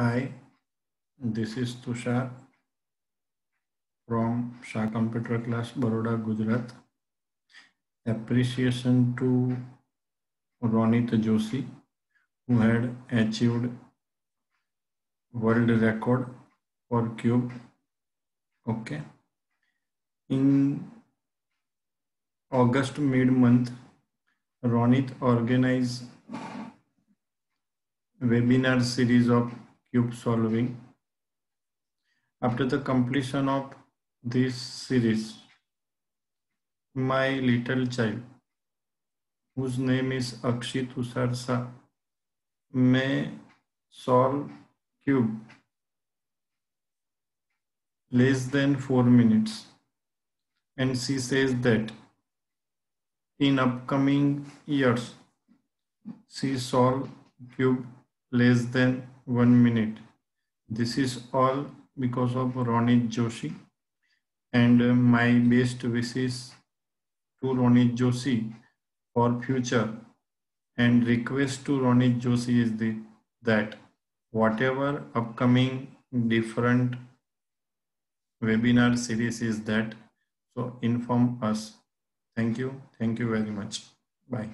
Hi, this is Tushar from Shah Computer Class, Baroda, Gujarat. Appreciation to Ronit Joshi, who had achieved world record for cube. Okay. In August mid-month, Ronit organized webinar series of cube solving. After the completion of this series, my little child, whose name is Akshit Usarsa, may solve cube less than 4 minutes and she says that in upcoming years she solve cube less than one minute. This is all because of Ronit Joshi and uh, my best wishes to Ronit Joshi for future. And request to Ronit Joshi is the, that whatever upcoming different webinar series is that so inform us. Thank you. Thank you very much. Bye